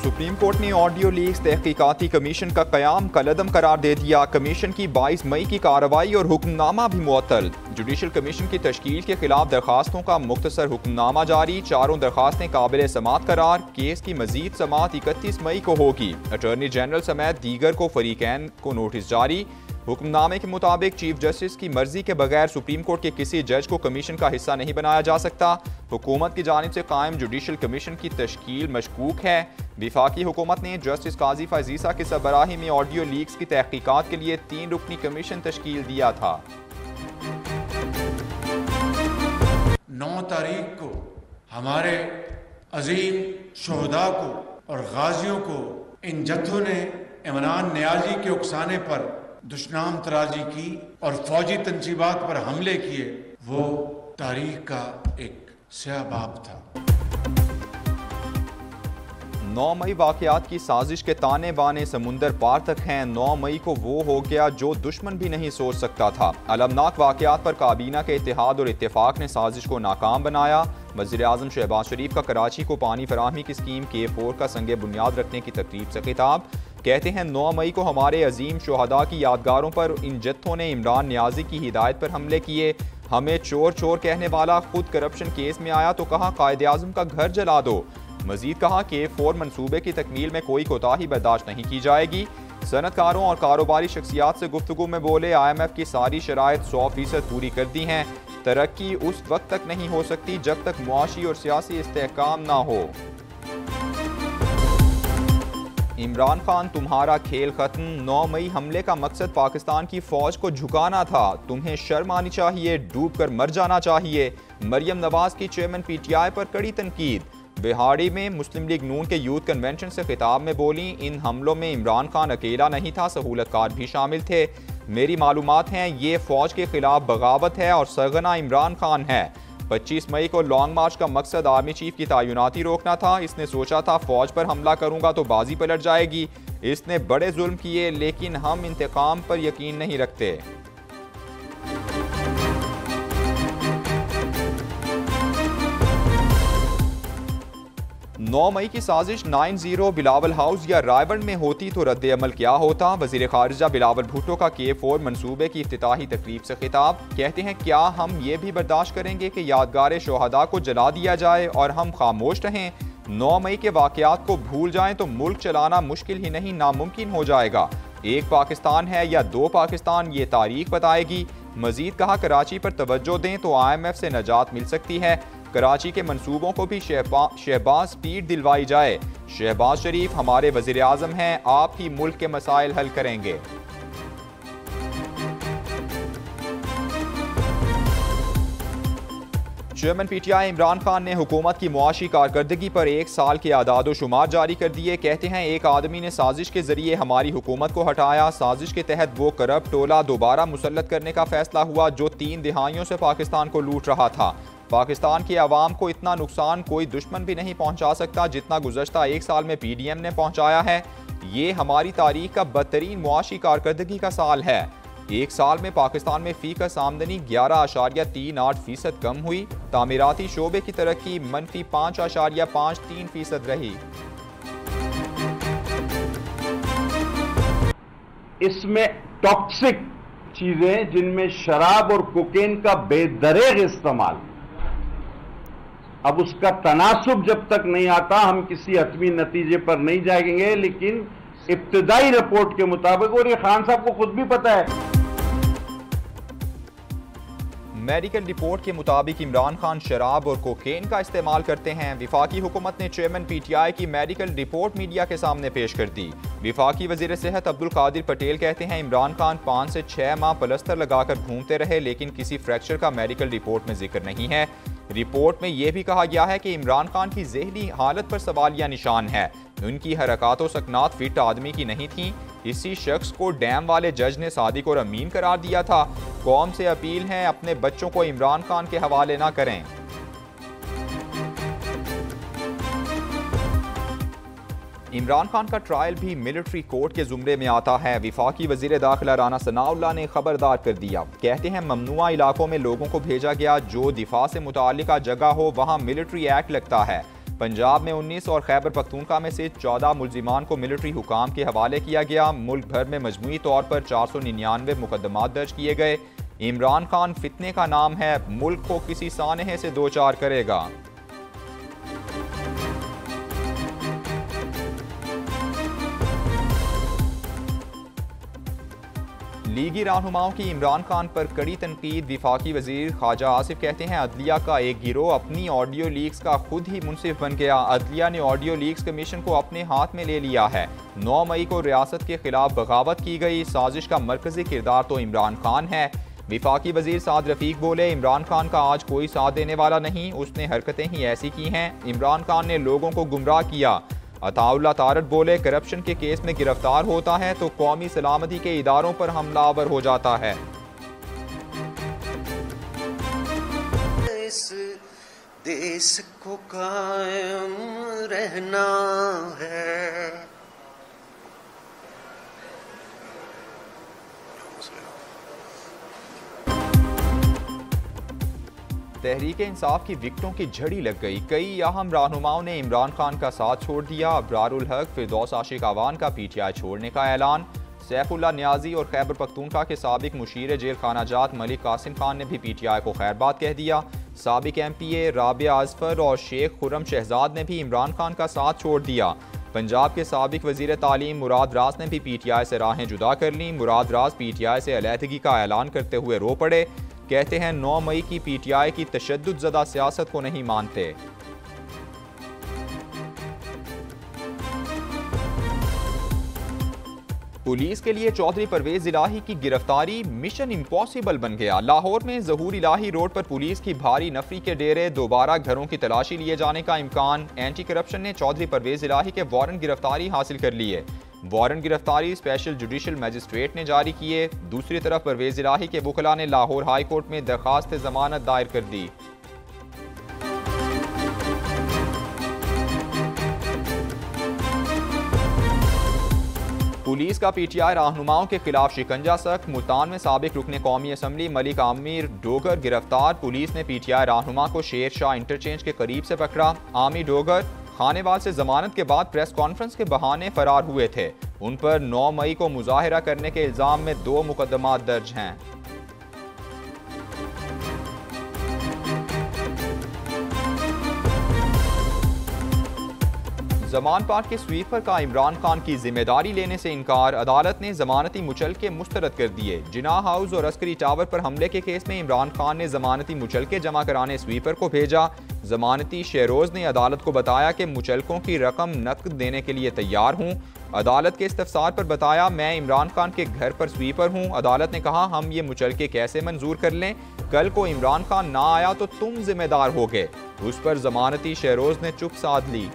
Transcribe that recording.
Supreme Court ने audio leaks, तहकीकती commission का क्याम, कलदम करार दे दिया। कमीशन की 22 मई की कार्रवाई और हुक्मनामा भी मुअतल जुडिशल कमीशन की तश्कील के खिलाफ दरखास्तों का मुख्तसर हुक्मनामा जारी। चारों दरखास्तें काबिल समात करार। केस की मजीद समात इकतीस मई को होगी। अटॉर्नी जनरल समेत दीगर को फरीकैन को नोटिस जारी। हुक्मनामे के मुताबिक चीफ जस्टिस की मर्ज़ी के बगैर सुप्रीम कोर्ट के किसी जज को कमीशन का हिस्सा नहीं बनाया जा सकता। हुकूमत की जानब से कायम जुडिशल कमीशन की तश्कील मशकूक है। विफाकी हुकूमत ने जस्टिस काजी फजीसा की सरबराही में ऑडियो लीक्स की तहकीकात के लिए तीन रुकनी कमीशन तश्कील दिया था। नौ तारीख को हमारे अजीम शहदा को और गाजियों को इन जत्थों ने इमरान न्याजी के उकसाने पर दुश्नाम तराजी की और फौजी तनसीबात पर हमले किए, वो तारीख का एक स्याबाब था। नौ मई वाकयात की साजिश के ताने बाने समुंदर पार तक हैं। नौ मई को वो हो गया जो दुश्मन भी नहीं सोच सकता था। अलमनाक वाकयात पर काबीना के इतिहाद और इतफाक ने साजिश को नाकाम बनाया। वजी अजम शहबाज शरीफ का कराची को पानी फराहमी की स्कीम के फोर का संग बुनियाद रखने की तकरीब से खिताब। कहते हैं, नौ मई को हमारे अजीम शहदा की यादगारों पर इन जत्थों ने इमरान न्याजी की हिदायत पर हमले किए। हमें चोर चोर कहने वाला खुद करप्शन केस में आया तो कहा कायद आज़म का घर जला दो। मजीद कहा कि फोर मनसूबे की तकमील में कोई कोताही बर्दाश्त नहीं की जाएगी। सनतकारों और कारोबारी शख्सियात से गुफ्तु में बोले आई एम एफ़ की सारी शराइ सौ फ़ीसद पूरी कर दी हैं। तरक्की उस वक्त तक नहीं हो सकती जब तक मुआशी और सियासी इसकाम ना हो। इमरान खान, तुम्हारा खेल खत्म। नौ मई हमले का मकसद पाकिस्तान की फौज को झुकाना था। तुम्हें शर्म आनी चाहिए, डूब कर मर जाना चाहिए। मरियम नवाज़ की चेयरमैन पीटीआई पर कड़ी तनकीद। बिहाड़ी में मुस्लिम लीग नून के यूथ कन्वेंशन से खिताब में बोली, इन हमलों में इमरान खान अकेला नहीं था, सहूलतकार भी शामिल थे। मेरी मालूम हैं, ये फौज के खिलाफ बगावत है और सरगना इमरान खान है। 25 मई को लॉन्ग मार्च का मकसद आर्मी चीफ की तयनती रोकना था। इसने सोचा था, फौज पर हमला करूँगा तो बाजी पलट जाएगी। इसने बड़े जुल्म किए, लेकिन हम इंतकाम पर यकीन नहीं रखते। नौ मई की साजिश नाइन ज़ीरो बिलावल हाउस या रायवन में होती तो रद्द अमल क्या होता? वज़ीर खारजा बिलावल भुट्टो का के फोर मनसूबे की अफ्ताही तकरीब से खिताब। कहते हैं, क्या हम ये भी बर्दाश्त करेंगे कि यादगार शहदा को जला दिया जाए और हम खामोश रहें? नौ मई के वाकयात को भूल जाएँ तो मुल्क चलाना मुश्किल ही नहीं, नामुमकिन हो जाएगा। एक पाकिस्तान है या दो पाकिस्तान, ये तारीख बताएगी। मजीद कहा, कराची पर तवज्जो दें तो आई एम एफ़ से नजात मिल सकती है। कराची के मंसूबों को भी शहबाज स्पीड दिलवाई जाए। शहबाज शरीफ हमारे वज़ीर आज़म हैं, आप ही मुल्क के मसाइल हल करेंगे। चेयरमैन पीटीआई इमरान खान ने हुकूमत की मुआशी कारकर्दगी पर एक साल के आदाद शुमार जारी कर दिए कहते हैं, एक आदमी ने साजिश के ज़रिए हमारी हुकूमत को हटाया। साजिश के तहत वो करप्ट टोला दोबारा मुसलत करने का फैसला हुआ, जो तीन दिहाइयों से पाकिस्तान को लूट रहा था। पाकिस्तान की आवाम को इतना नुकसान कोई दुश्मन भी नहीं पहुँचा सकता जितना गुजशत एक साल में पी डी एम ने पहुँचाया है। ये हमारी तारीख का बदतरीन मुआशी कारकर्दगी का साल है। एक साल में पाकिस्तान में फ़ी का आमदनी ग्यारह आशारिया तीन आठ फ़ीसद कम हुई। तामीराती शोबे की तरक्की मनफी पाँच आशारिया पाँच तीन फ़ीसद रही। इसमें टॉक्सिक चीज़ें जिनमें शराब और कोकेन का बेदरेग इस्तेमाल। अब उसका तनासुब जब तक नहीं आता, हम किसी हतमी नतीजे पर नहीं जाएँगे, लेकिन इब्तदाई रिपोर्ट के मुताबिक, और ये खान साहब को खुद भी पता है। मेडिकल रिपोर्ट के मुताबिक इमरान खान शराब और कोकेन का इस्तेमाल करते हैं। विफाकी हुकूमत ने चेयरमैन पीटीआई की मेडिकल रिपोर्ट मीडिया के सामने पेश कर दी। विफाकी वज़ीर सेहत अब्दुल कादिर पटेल कहते हैं, इमरान खान पाँच से छः माह पलस्तर लगाकर घूमते रहे, लेकिन किसी फ्रैक्चर का मेडिकल रिपोर्ट में ज़िक्र नहीं है। रिपोर्ट में यह भी कहा गया है कि इमरान खान की जहनी हालत पर सवालिया निशान है। उनकी हरकत सकनात फिट आदमी की नहीं थी। इसी शख्स को डैम वाले जज ने सादिक और अमीन करार दिया था। कौम से अपील है, अपने बच्चों को इमरान खान के हवाले ना करें। इमरान खान का ट्रायल भी मिलिट्री कोर्ट के जुमरे में आता है। विफाकी वज़ीर दाखिला राना सनाउल्ला ने खबरदार कर दिया। कहते हैं, ममनुआ इलाकों में लोगों को भेजा गया, जो दिफा से मुतल जगह हो, वहाँ मिलिट्री एक्ट लगता है। पंजाब में 19 और खैबर पख्तूनखा में से 14 मुलजिमान को मिलिट्री हुकाम के हवाले किया गया। मुल्क भर में मजमू तौर पर चार सौ निन्यानवे मुकदमा दर्ज किए गए। इमरान खान फितने का नाम है, मुल्क को किसी सानहे से दो चार करेगा। लीगी रहनुमाओं की इमरान खान पर कड़ी तनकीद, विफाकी वज़ीर ख्वाजा आसिफ कहते हैं, अदलिया का एक गिरोह अपनी ऑडियो लीक्स का खुद ही मुनसिफ बन गया। अदलिया ने ऑडियो लीक्स कमीशन को अपने हाथ में ले लिया है। नौ मई को रियासत के खिलाफ बगावत की गई। साजिश का मरकजी किरदार तो इमरान खान है। विफाकी वज़ीर साद रफीक बोले, इमरान खान का आज कोई साथ देने वाला नहीं, उसने हरकतें ही ऐसी की हैं। इमरान खान ने लोगों को गुमराह किया। अताउल्ला तारत बोले, करप्शन के केस में गिरफ़्तार होता है तो कौमी सलामती के इदारों पर हमलावर हो जाता है। इस देश को कायम रहना है। तहरीक इंसाफ की विकटों की झड़ी लग गई। कई अहम रहनुमाओं ने इमरान खान का साथ छोड़ दिया। अबरारुल हक, फिरदौस आशिक अवान का पीटीआई छोड़ने का ऐलान। सैफुल्ला न्याजी और खैबर पख्तूनखा के सबक मुशीर जेल खाना जात मलिक कासिम खान ने भी पीटीआई को खैरबाद कह दिया। सबक M P A Rabia Azfar और शेख खुरम शहजाद ने भी इमरान खान का साथ छोड़ दिया। पंजाब के सबक वज़ीर तालीम मुराद राज ने भी पी टी आई से राहें जुदा कर लीं। मुराद राज पी टी आई से अलहदगी का ऐलान करते हुए रो पड़े। कहते हैं 9 मई की पीटीआई की तशद ज़दा सियासत को नहीं मानते। पुलिस के लिए चौधरी परवेज इलाही की गिरफ्तारी मिशन इम्पॉसिबल बन गया। लाहौर में जहूर इलाही रोड पर पुलिस की भारी नफरी के डेरे, दोबारा घरों की तलाशी लिए जाने का इम्कान। एंटी करप्शन ने चौधरी परवेज इलाही के वारंट गिरफ्तारी हासिल कर लिए वारंट गिरफ्तारी स्पेशल जुडिशल मजिस्ट्रेट ने जारी किए। दूसरी तरफ़ परवेज इलाही के बुखला ने लाहौर हाई कोर्ट में दरखास्त जमानत दायर कर दी। पुलिस का पीटीआई रहनुमाओं के खिलाफ शिकंजा सख्त, मुल्तान में सबक रुकन कौमी असम्बली मलिक आमिर डोगर गिरफ़्तार। पुलिस ने पीटीआई रहनुमा को शेर शाह इंटरचेंज के करीब से पकड़ा। आमिर डोगर खानेवाल से जमानत के बाद प्रेस कॉन्फ्रेंस के बहाने फरार हुए थे। उन पर 9 मई को मुजाहरा करने के इल्ज़ाम में दो मुकदमा दर्ज हैं। जमान पार्क के स्वीपर का इमरान खान की ज़िम्मेदारी लेने से इनकार, अदालत ने जमानती मुचलके मुस्तरद कर दिए। जिना हाउस और अस्करी टावर पर हमले के केस में इमरान खान ने जमानती मुचलके जमा कराने स्वीपर को भेजा। जमानती शेरोज ने अदालत को बताया कि मुचलकों की रकम नकद देने के लिए तैयार हूँ। अदालत के इस्तफसार पर बताया, मैं इमरान खान के घर पर स्वीपर हूँ। अदालत ने कहा, हम ये मुचलके कैसे मंजूर कर लें? कल को इमरान खान ना आया तो तुम जिम्मेदार हो गए। उस पर जमानती शहरोज ने चुप साध ली।